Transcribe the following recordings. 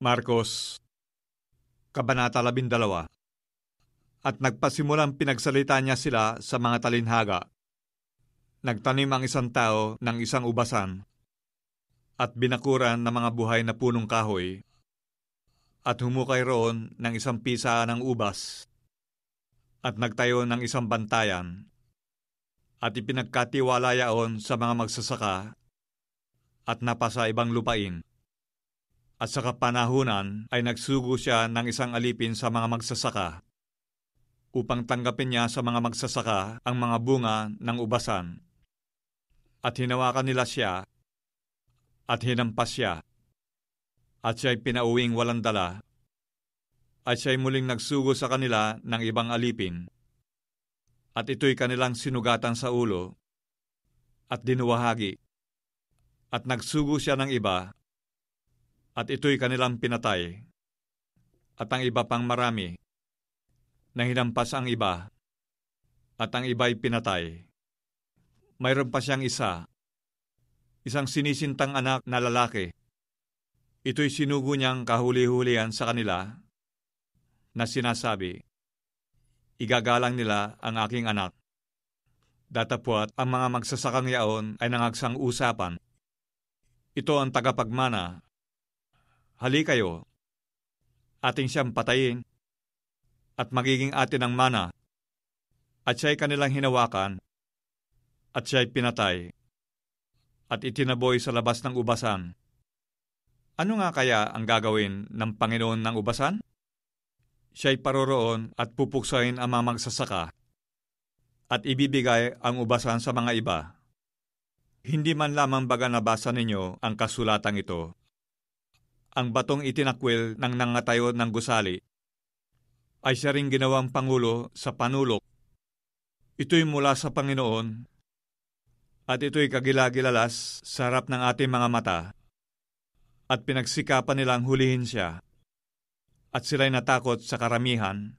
Marcos, Kabanata 12 At nagpasimulang pinagsalita niya sila sa mga talinhaga. Nagtanim ang isang tao ng isang ubasan at binakuran ng mga buhay na punong kahoy at humukay roon ng isang pisa ng ubas at nagtayo ng isang bantayan at ipinagkatiwala yaon sa mga magsasaka at napasa ibang lupain at sa kapanahunan ay nagsugo siya ng isang alipin sa mga magsasaka upang tanggapin niya sa mga magsasaka ang mga bunga ng ubasan. At hinawakan nila siya at hinampas siya. At siya'y pinauwing walang dala. At siya'y muling nagsugo sa kanila ng ibang alipin. At ito'y kanilang sinugatan sa ulo at dinuwahagi. At nagsugo siya ng iba at ito'y kanilang pinatay. At ang iba pang marami, na hinampas ang iba, at ang iba'y pinatay. Mayroon pa siyang isa, isang sinisintang anak na lalaki. Ito'y sinugo niyang kahuli-hulihan sa kanila na sinasabi, Igagalang nila ang aking anak. Datapwat ang mga magsasakang yaon ay nangagsang usapan. Ito ang tagapagmana Hali kayo, ating siyang patayin, at magiging atin ang mana, at siya'y kanilang hinawakan, at siya'y pinatay, at itinaboy sa labas ng ubasan. Ano nga kaya ang gagawin ng Panginoon ng ubasan? Siya'y paroroon at pupuksain ang mga magsasaka, at ibibigay ang ubasan sa mga iba. Hindi man lamang baga nabasa ninyo ang kasulatang ito ang batong itinakwil ng nangatayo ng gusali, ay siya ring ginawang Pangulo sa panulok. Ito'y mula sa Panginoon, at ito'y kagilagilalas sa harap ng ating mga mata, at pinagsikapan nilang hulihin siya, at sila'y natakot sa karamihan,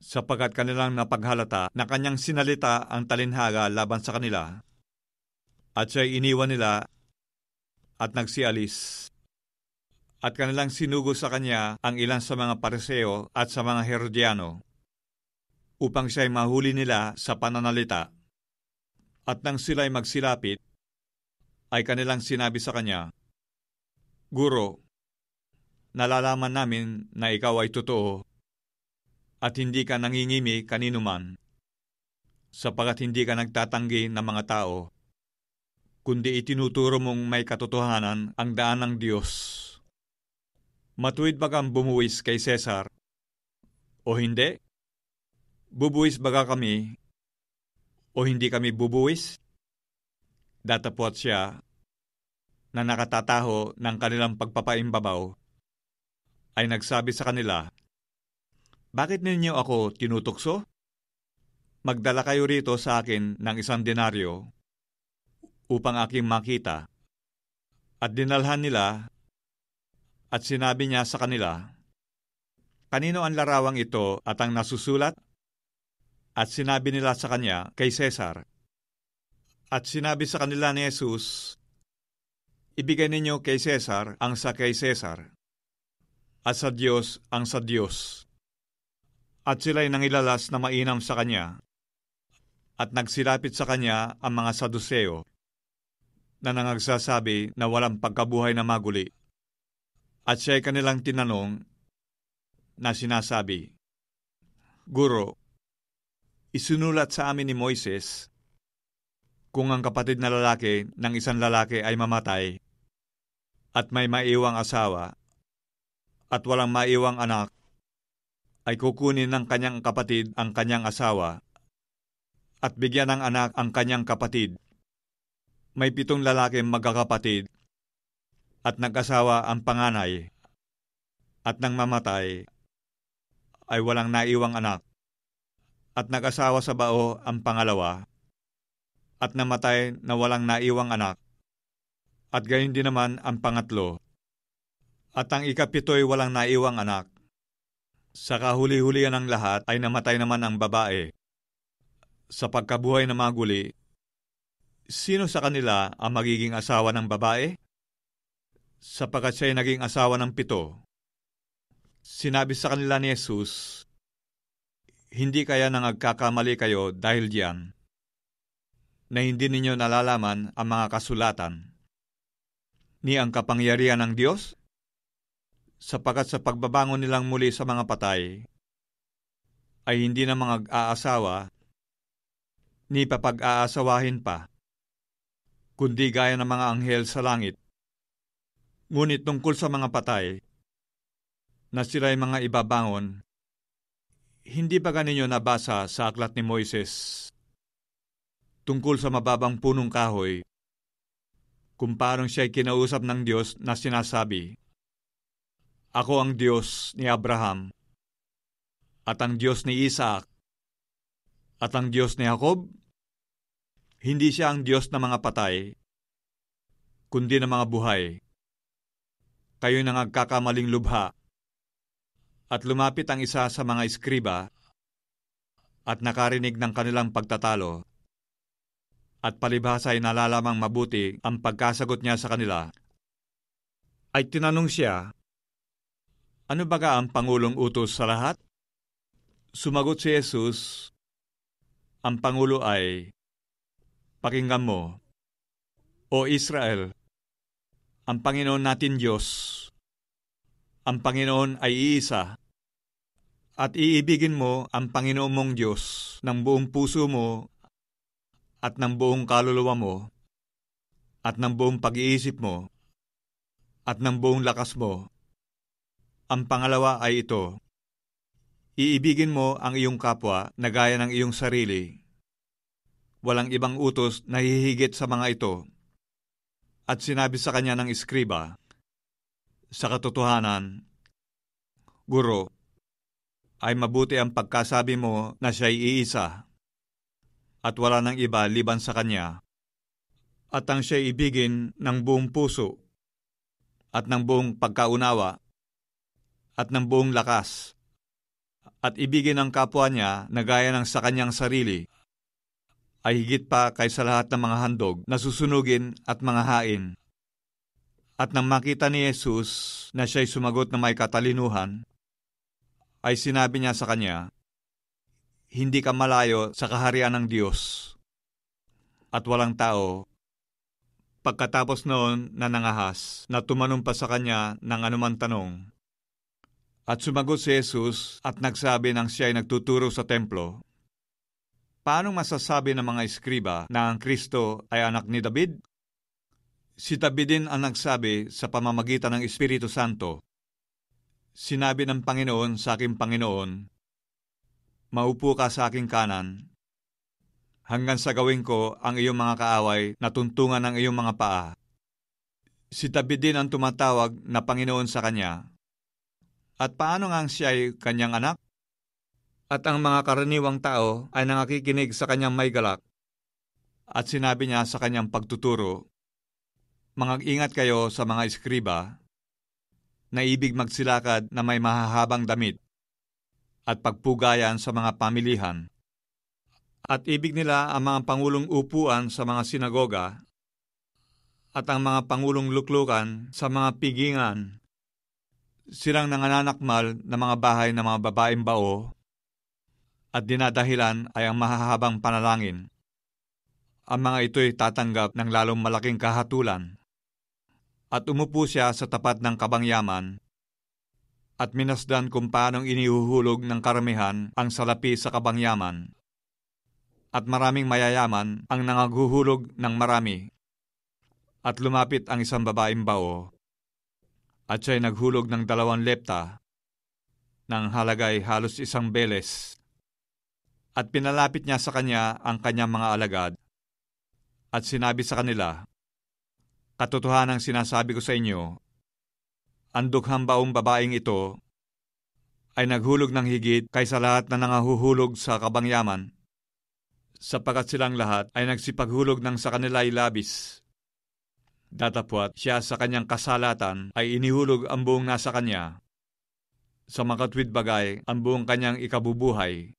sapagkat kanilang napaghalata na kanyang sinalita ang talinhaga laban sa kanila, at siya'y iniwan nila at nagsialis at kanilang sinugo sa kanya ang ilan sa mga pareseo at sa mga Herodiano upang siya'y mahuli nila sa pananalita. At nang sila'y magsilapit, ay kanilang sinabi sa kanya, Guro, nalalaman namin na ikaw ay totoo at hindi ka nangingimi kanino man, sapagat hindi ka nagtatanggi ng mga tao, kundi itinuturo mong may katotohanan ang daan ng Diyos Matuwid ba kang bumuwis kay Cesar? O hindi? Bubuwis baga kami? O hindi kami bubuwis? Datapot siya na nakatataho ng kanilang pagpapaimbabaw ay nagsabi sa kanila, Bakit ninyo ako tinutukso? Magdala kayo rito sa akin ng isang denaryo upang aking makita. At dinalhan nila at sinabi niya sa kanila, Kanino ang larawang ito at ang nasusulat? At sinabi nila sa kanya, kay Cesar. At sinabi sa kanila ni Jesus, Ibigay ninyo kay Cesar ang sa kay Cesar, at sa Diyos ang sa Diyos. At sila'y nangilalas na mainam sa kanya, at nagsilapit sa kanya ang mga saduseo, na nangagsasabi na walang pagkabuhay na maguli at siya'y kanilang tinanong na sinasabi, Guro, isunulat sa amin ni Moises kung ang kapatid na lalaki ng isang lalaki ay mamatay at may maiwang asawa at walang maiwang anak, ay kukunin ng kanyang kapatid ang kanyang asawa at bigyan ng anak ang kanyang kapatid. May pitong lalaki magkakapatid at nag-asawa ang panganay at nang mamatay ay walang naiwang anak at nag-asawa sa bao ang pangalawa at namatay na walang naiwang anak at gayon din naman ang pangatlo at ang ikapito'y walang naiwang anak. Sa kahuli-hulian ng lahat ay namatay naman ang babae. Sa pagkabuhay ng mga guli, sino sa kanila ang magiging asawa ng babae? Sapagkat siya ay naging asawa ng pito. Sinabi sa kanila ni Jesus, Hindi kaya nang nagkakamali kayo dahil diyan, na hindi ninyo nalalaman ang mga kasulatan, ni ang kapangyarihan ng Diyos? Sapagkat sa pagbabangon nilang muli sa mga patay, ay hindi na mga aasawa, ni papag-aasawahin pa, kundi gaya ng mga anghel sa langit. Ngunit tungkol sa mga patay, na sila'y mga ibabangon, hindi ba ganinyo nabasa sa aklat ni Moises tungkol sa mababang punong kahoy kung parang siya'y kinausap ng Diyos na sinasabi, Ako ang Diyos ni Abraham, at ang Diyos ni Isaac, at ang Diyos ni Jacob? Hindi siya ang Diyos ng mga patay, kundi ng mga buhay kayo nang nagkakamaling lubha. At lumapit ang isa sa mga iskriba at nakarinig ng kanilang pagtatalo. At palibhasa ay nalalamang mabuti ang pagkasagot niya sa kanila. Ay tinanong siya, Ano baga ang Pangulong utos sa lahat? Sumagot si Jesus, Ang Pangulo ay, Pakinggan mo, O Israel, ang Panginoon natin Diyos. Ang Panginoon ay iisa. At iibigin mo ang Panginoon mong Diyos ng buong puso mo at ng buong kaluluwa mo at ng buong pag-iisip mo at ng buong lakas mo. Ang pangalawa ay ito, iibigin mo ang iyong kapwa na gaya ng iyong sarili. Walang ibang utos na hihigit sa mga ito at sinabi sa kanya ng iskriba, Sa katotohanan, Guro, ay mabuti ang pagkasabi mo na siya'y iisa, at wala nang iba liban sa kanya, at ang siya'y ibigin ng buong puso, at ng buong pagkaunawa, at ng buong lakas, at ibigin ang kapwa niya na gaya ng sa kanyang sarili, ay higit pa kaysa lahat ng mga handog na susunugin at mga hain. At nang makita ni Jesus na siya'y sumagot na may katalinuhan, ay sinabi niya sa kanya, Hindi ka malayo sa kaharian ng Diyos. At walang tao, pagkatapos noon na nangahas, na tumanong pa sa kanya ng anumang tanong. At sumagot si Jesus at nagsabi nang siya ay nagtuturo sa templo, Paano masasabi ng mga eskriba na ang Kristo ay anak ni David? Si David din ang nagsabi sa pamamagitan ng Espiritu Santo. Sinabi ng Panginoon sa aking Panginoon, Maupo ka sa aking kanan, hanggang sa gawin ko ang iyong mga kaaway na tuntungan ng iyong mga paa. Si David din ang tumatawag na Panginoon sa kanya. At paano nga siya ay kanyang anak? At ang mga karaniwang tao ay nangakikinig sa kanyang may galak. At sinabi niya sa kanyang pagtuturo, Mga-ingat kayo sa mga eskriba na ibig magsilakad na may mahahabang damit at pagpugayan sa mga pamilihan. At ibig nila ang mga pangulong upuan sa mga sinagoga at ang mga pangulong luklukan sa mga pigingan. Silang nangananakmal na mga bahay ng mga babaeng bao at dinadahilan ay ang mahahabang panalangin. Ang mga ito'y tatanggap ng lalong malaking kahatulan. At umupo siya sa tapat ng kabangyaman at minasdan kung paanong inihuhulog ng karamihan ang salapi sa kabangyaman. At maraming mayayaman ang nangaguhulog ng marami. At lumapit ang isang babaeng bao at siya'y naghulog ng dalawang lepta ng halagay halos isang beles at pinalapit niya sa kanya ang kanyang mga alagad. At sinabi sa kanila, Katotohanang sinasabi ko sa inyo, ang dukhang baong babaeng ito ay naghulog ng higit kaysa lahat na nangahuhulog sa kabangyaman, sapagkat silang lahat ay nagsipaghulog ng sa kanila ay labis. Datapwat siya sa kanyang kasalatan ay inihulog ang buong nasa kanya. Sa makatwid bagay ang buong kanyang ikabubuhay